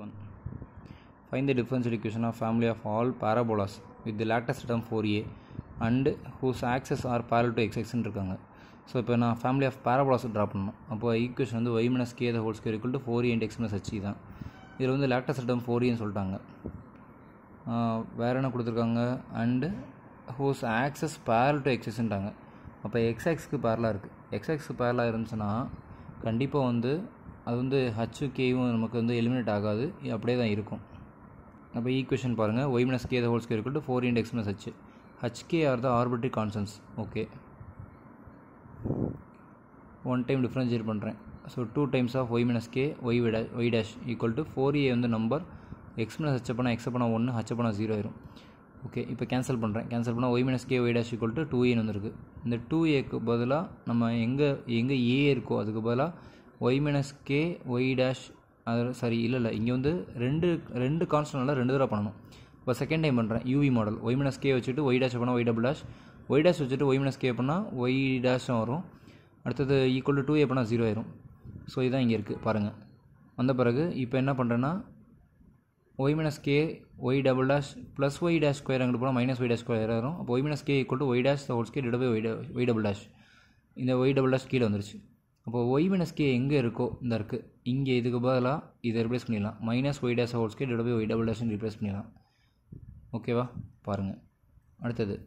One Find the differential equation of family of all parabolas with the lattice term 4a and whose axes are parallel to to ன்னு இருக்காங்க so இப்போ நான் family of பேராபோலாஸ் draw பண்ணணும். அப்போ equation வந்து y minus k the whole square equal to four into x minus H தான். இதில் வந்து லேட்டஸ்ட் டம் ஃபோர் இன்னு சொல்லிட்டாங்க. வேறு என்ன கொடுத்துருக்காங்க? And whose axis parallel to எக்ஸஸ்ன்றாங்க அப்போ எக்ஸ்எக்ஸ்க்கு பேரலாக இருக்குது எக்ஸ்எக்ஸ்க்கு பேரலாக இருந்துச்சுன்னா கண்டிப்பாக வந்து அது வந்து ஹச்சு கேவும் நமக்கு வந்து எலிமினேட் ஆகாது. அப்படியே தான் இருக்கும். அப்போ ஈக்குவேஷன் பாருங்கள் y minus k whole square to four into x minus h h k are the arbitrary constants okay one time differentiate பண்ணுறேன் so two times of y minus k y விட y dash equal to four a வந்து number x minus h பண்ணால் x பண்ணால் ஒன்று H பண்ணால் zero ஆயிரும். Okay இப்போ cancel பண்ணுறேன் கேன்சல் பண்ணால் y minus k y dash equal to two ஏன்னு வந்துருக்கு. இந்த டூ ஏக்கு பதிலாக நம்ம எங்கே எங்கே ஏ இருக்கோ அதுக்கு பதிலாக y minus k y dash அது சரி இல்லை இல்லை. இங்கே வந்து ரெண்டு ரெண்டு கான்ஸ்டன்ட்னால ரெண்டு தடவை பண்ணணும். இப்போ செகண்ட் டைம் பண்ணுறேன் UV model y minus k வச்சுட்டு ஒய் டேஷ் பண்ணால் y double dash y dash வச்சுட்டு ஒய் மைனஸ் கே பண்ணால் ஒய் டேஷும் வரும். அடுத்தது ஈக்குவல் டு டூ ஏ பண்ணால் ஜீரோ ஆயிரும். ஸோ இதுதான் இங்கே இருக்குது பாருங்கள் வந்த பிறகு இப்போ என்ன பண்ணுறேன்னா y minus k y double dash plus y dash square அங்கிட்டு போனால் மைனஸ் ஒய் டேஷ் ஸ்கொயர் வரும் அப்போ y minus k equal to y dash whole square divide by y y double dash இந்த ஒய் டபுள் டேஷ் கீழே வந்துருச்சு. அப்போ y minus K எங்கே இருக்கோ இந்த இருக்குது இங்கே இதுக்கு பதிலாக இதை ரிப்ளேஸ் பண்ணிடலாம். Minus y dash whole square y double டேஷ்னு replace பண்ணிடலாம். ஓகேவா பாருங்கள் அடுத்தது.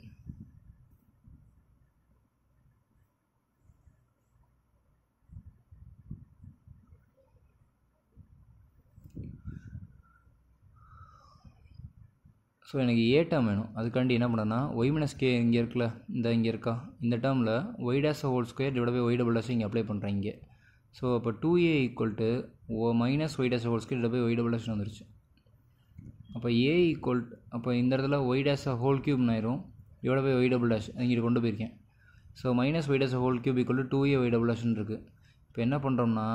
ஸோ எனக்கு ஏ டேர்ம் வேணும். அதுக்காண்டி என்ன பண்ணேன்னா ஒய் மைனஸ் கே இங்கே இருக்குல்ல இந்த இங்கே இருக்கா? இந்த டேர்மில் y dash whole square divide by y double dash இங்கே அப்ளை பண்ணுறேன் இங்கே. ஸோ அப்போ two a equal to o minus y dash whole square divide by y double dash வந்துருச்சு. அப்போ ஏ ஈக்குவல் அப்போ இந்த இடத்துல ஒய் டேஸ் ஹோல் க்யூப் ஆயிரும். Divide by y double dash இங்கே கொண்டு போயிருக்கேன். So minus y dash whole cube equal to two a y double டேஷ்னு இருக்குது இப்போ என்ன பண்ணுறோம்னா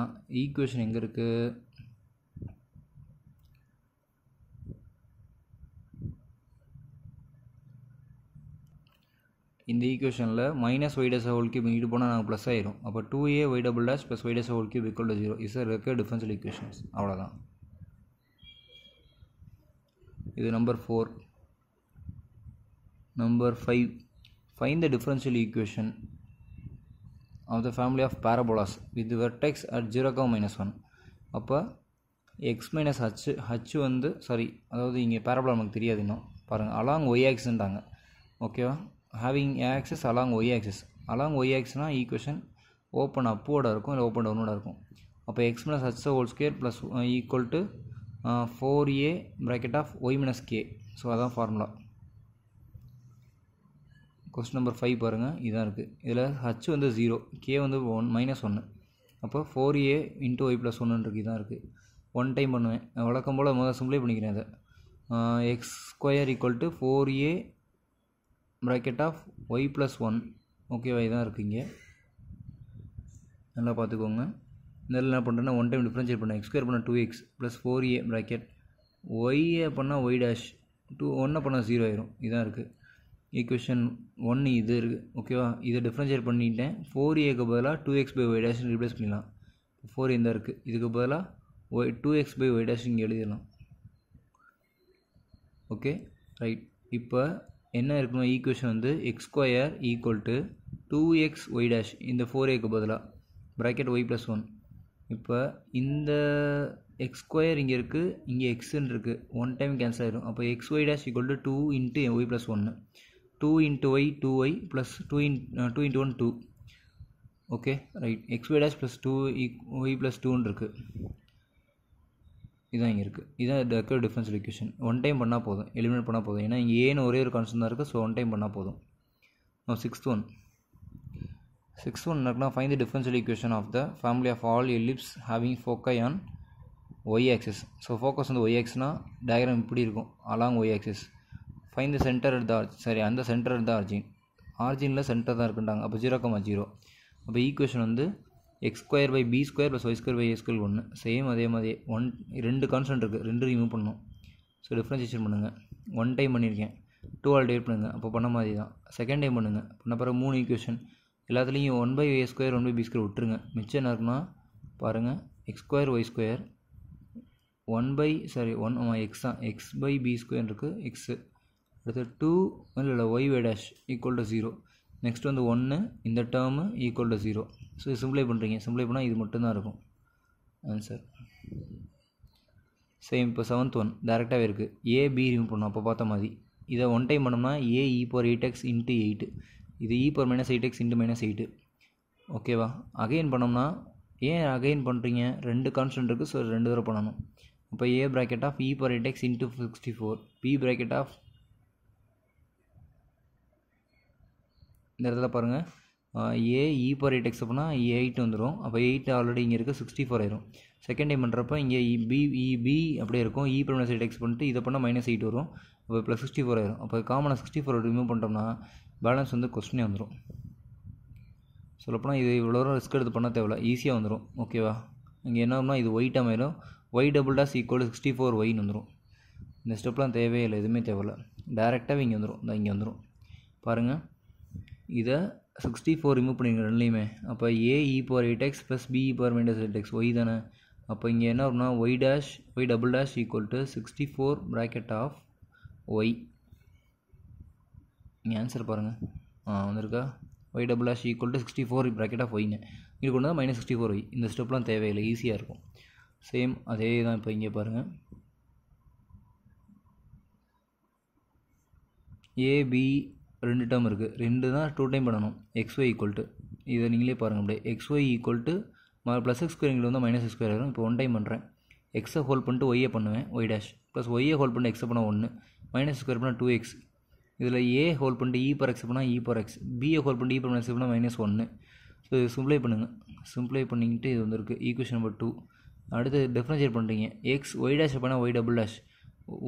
ஈக்குவேஷன் எங்கே இருக்குது இந்த ஈக்குவேஷனில் மைனஸ் ஒய்டஸ் ஹோல் கியூப் இங்கிட்டு போனால் நாங்கள் ப்ளஸ் ஆயிரும். அப்போ two a y double dash plus y dash whole cube equal to zero is ரெக்க டிஃபரன்ஷியல் ஈக்குவேஷன்ஸ் அவ்வளோதான் இது number four number five find the differential equation of the family of parabolas with vertex at zero comma minus one அப்போ X minus H H வந்து sorry அதாவது இங்கே parabola நமக்கு தெரியாது இன்னும். பாருங்கள் அலாங் ஒய் ஆக்ஸ்ன்றாங்க ஓகேவா having axes along y axes along y ஆக்ஸ்னால் equation open அப்போட இருக்கும் இல்லை ஓப்பன் டவுனோட இருக்கும். அப்போ x minus h whole square plus equal to four a bracket of y minus k so அதான் ஃபார்முலா கொஸ்டின் நம்பர் ஃபைவ் பாருங்கள் இதான் இருக்குது இதில் ஹச் வந்து ஜீரோ கே வந்து ஒன் மைனஸ் ஒன்று அப்போ four a into y plus ஒன்றுன்றது இதான் இருக்குது ஒன் டைம் பண்ணுவேன். வழக்கம் போல் முதல் சிம்பிளே பண்ணிக்கிறேன் அதை x square equal to four a bracket of y plus one ஓகேவா தான் இருக்குது இங்கே நல்லா பார்த்துக்கோங்க. இதில் என்ன பண்ணுறேன்னா ஒன் டைம் டிஃப்ரென்ஷியேட் பண்ணேன். எக்ஸ்கொயர் பண்ண two x plus four a bracket ஒய்யை பண்ணால் ஒய் டேஷ் டூ ஒன்னை பண்ணால் ஜீரோ ஆயிரும். இதான் இருக்குது ஈக்குவேஷன் ஒன்று இது இருக்குது ஓகேவா இதை டிஃப்ரென்ஷியேட் பண்ணிட்டேன். ஃபோர் ஏக்கு பதிலாக two x by y டேஷ்னு replace பண்ணிடலாம். ஃபோர் இந்த இருக்குது இதுக்கு பதிலாக y two x by y dash இங்கே எழுதிடலாம். ஓகே ரைட் இப்போ என்ன இருக்கணும் ஈக்குவேஷன் வந்து x square equal to two x y dash இந்த ஃபோர் ஏக்கு பதிலாக ப்ராக்கெட் ஒய் ப்ளஸ் ஒன் இப்போ இந்த எக்ஸ் ஸ்கொயர் இங்கே இருக்குது இங்கே எக்ஸுன்னு இருக்குது ஒன் டைம் கேன்சல் ஆகிடும் அப்போ x y dash equal to two into y plus ஒன்று two into y two y plus two in two into one two okay right x y dash plus two y plus டூன்னு இருக்குது இதுதான் இங்கே இருக்குது இதான் டக்கர் டிஃபரன்ஷியல் ஈக்குவேஷன் ஒன் டைம் பண்ணால் போதும். எலிமினேட் பண்ணால் போதும். ஏன்னா இங்கே ஏன்னு ஒரே ஒரு கான்ஸ்டன் தான் இருக்குது ஸோ ஒன் டைம் பண்ணால் போதும். சிக்ஸ்த் ஒன் சிக்ஸ்த் ஒன் இருக்குன்னா find the differential equation of the family of all ellipse having foci on y axes so focus வந்து ஒய் ஆக்ஸ்னால் டயக்ராம் இப்படி இருக்கும். Along y axis find the centre the சரி அந்த centre எடுத்த origin ஆர்ஜினில் centre தான் இருக்குன்றாங்க. அப்போ ஜீரோ கமா ஜீரோ அப்போ ஈக்குவேஷன் வந்து x square by b square plus y square by a square ஒன்று சேம் அதே மாதிரி ஒன் ரெண்டு கான்ஸ்டன்ட் இருக்குது ரெண்டு ரிமூவ் பண்ணணும். ஸோ டிஃப்ரென்சியேஷன் பண்ணுங்கள் ஒன் டைம் பண்ணியிருக்கேன் டூ ஆல் டிவைட் பண்ணுங்கள் அப்போ பண்ண மாதிரி தான். செகண்ட் டைம் பண்ணுங்கள் பண்ண பிறகு மூணு ஈக்குவேஷன் எல்லாத்துலேயும் one by a square one by b square விட்டுருங்க. மிச்சம் என்ன இருக்குன்னா பாருங்கள் x square y square one by sorry one x தான். எக்ஸ் பை பி ஸ்கொயர் இருக்குது எக்ஸு அடுத்து டூ இல்லை இல்லை y y dash equal to zero next வந்து ஒன்று இந்த term equal to zero so இது சிம்ப்ளை பண்ணுறீங்க சிம்ப்ளை பண்ணால் இது மட்டும்தான் இருக்கும். ஆன்சர் சேம் இப்போ செவன்த் ஒன் டேரெக்டாகவே இருக்குது ஏ பி ரிமூவ் பண்ணணும். அப்போ பார்த்த மாதிரி. இதை ஒன் டைம் பண்ணோம்னா a e power eight x into eight இது e power minus eight x into minus eight ஓகேவா அகைன் பண்ணோம்னா ஏன் அகைன் பண்ணுறீங்க ரெண்டு கான்ஸ்டன்ட் இருக்குது ஸோ ரெண்டு தடவை பண்ணணும். அப்போ a bracket of e power eight x into sixty four b bracket of இந்த இடத்துல பாருங்கள் a e power eight x அப்படின்னா எயிட் வந்துடும் அப்போ எயிட் ஆல்ரெடி இங்கே இருக்குது சிக்ஸ்டி ஃபோர் ஆயிரும். செகண்ட் டைம் பண்ணுறப்ப இங்கே b e, e b e, அப்படியே இருக்கும். E power minus eight x பண்ணிட்டு இதை பண்ணால் மைனஸ் எயிட் வரும். அப்போ ப்ளஸ் சிக்ஸ்டி ஃபோர் ஆயிரும். அப்போ காமனாக சிக்ஸ்டி ஃபோர் ரிமூவ் பண்ணிட்டோம்னா பேலன்ஸ் வந்து கொஸ்டினே வந்துடும் சொல்லப்போனால் இது இவ்வளோ தூரம் ரிஸ்க் எடுத்து பண்ண தேவையில்ல. ஈஸியாக வந்துடும் ஓகேவா இங்கே என்ன ஆகும்னா இது ஒயிட் ஆயிரும். Y double dash equal sixty four ஒயின்னு வந்துடும் இந்த ஸ்டெப்லாம் தேவையே இல்லை. எதுவுமே தேவையில்ல. டேரெக்டாகவே இங்கே வந்துடும் இந்த இங்கே வந்துடும் பாருங்கள் இதை சிக்ஸ்டி ஃபோர் ரிமூவ் பண்ணிடுங்க ரெண்டுலேயுமே. அப்போ a e power eight x plus b e power minus eight x y தானே. அப்போ இங்கே என்ன வரும்னா y dash y double dash equal to sixty four bracket of y இங்கே ஆன்சர் பாருங்கள் ஆ வந்திருக்கா? Y double dash equal to sixty four bracket of ஒய்னு இது கொண்டு தான் மைனஸ் சிக்ஸ்டி ஃபோர் ஒய் இந்த ஸ்டெப்லாம் தேவையில்லை. ஈஸியாக இருக்கும். சேம் அதே தான் இப்போ இங்கே பாருங்கள் ஏபி ரெண்டு டேர்ம் இருக்குது ரெண்டு தான் டூ டைம் பண்ணணும். எக்ஸ்ஒய் ஈக்குவல் டு இதை நீங்களே பாருங்கள் அப்படியே. X y equal to plus x square இங்கே வந்து மைனஸ் எக்ஸ் ஸ்கொயர் ஆகும் இப்போ ஒன் டைம் பண்ணுறேன் எக்ஸை ஹோல்ட் பண்ணிட்டு ஒய்யை பண்ணுவேன் ஒய் டேஷ் ப்ளஸ் ஒய்யை ஹோல்ட் பண்ணி எக்ஸை பண்ணால் ஒன்று மைனஸ் ஸ்கொயர் பண்ணால் டூ எக்ஸ் இதில் ஏ ஹோல்ட் பண்ணிட்டு இ பர் எக்ஸ் பண்ணால் e power x b a hold பண்ணிட்டு இ பர் மைனஸ் பண்ணால் மைனஸ் ஒன்று ஸோ இது சிம்ப்ளை பண்ணுங்கள் சிம்ப்ளை பண்ணிக்கிட்டு இது வந்துருக்கு. ஈக்குவேஷன் நம்பர் டூ அடுத்து டிஃப்ரென்ஷியேட் பண்ணுறீங்க எக்ஸ் ஒய் டேஷ் பண்ணால் ஒய் டபுள் டேஷ்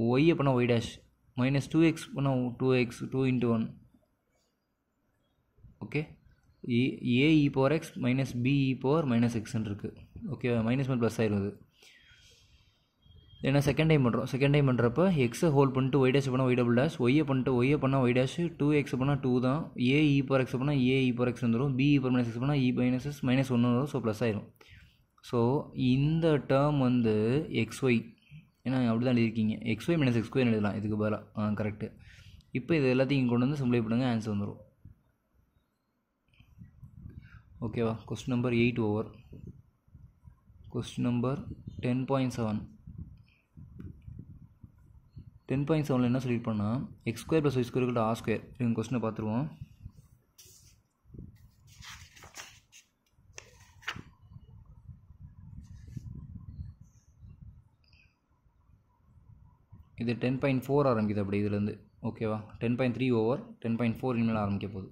ஒய்யை பண்ணால் y dash minus two x பண்ணால் two x two into one okay? A a e power x minus b e power minus எக்ஸ்ன்னு இருக்குது okay minus மேல் plus ஆயிரும் அது ஏன்னா செகண்ட் டைம் பண்ணுறோம் செகண்ட் டைம் பண்ணுறப்ப எக்ஸை ஹோல்ட் பண்ணிட்டு ஒய் டேஷ் பண்ணால் ஒய் டபுள் டேஷ் ஒய்யை பண்ணிட்டு ஒய்யை பண்ணால் ஒய் டேஷ் டூ எக்ஸ் பண்ணால் டூ தான். ஏஇ பவர் எக்ஸ் பண்ணால் ஏஇ பவர் எக்ஸ் வந்துடும் பி பவர் மைனஸ் எக்ஸ் பண்ணால் இ மைனஸ் எஸ் மைனஸ் ஒன்று வரும். ஸோ ப்ளஸ் ஆயிரும். ஸோ இந்த டேர்ம் வந்து எக்ஸ் ஒய் ஏன்னா அப்படி தான் எழுதியிருக்கீங்க. X y minus x y எழுதலாம். இதுக்கு பதிலாக ஆ கரெக்டு இப்போ இது எல்லாத்தையும் கொண்டு வந்து சிம்பிளை பண்ணுங்கள் ஆன்சர் வந்துடும் ஓகேவா question number eight over question number ten point seven ten point செவனில் என்ன சொல்லியிருப்போம்னா x square plus y square r square இவங்க கொஸ்டினை பார்த்துருவோம் இது டென் பாயிண்ட் ஃபோர் ஆரம்பிக்குது அப்படி இதுலேருந்து ஓகேவா ten point three over ten point four இனிமேல் ஆரம்பிக்க போகுது.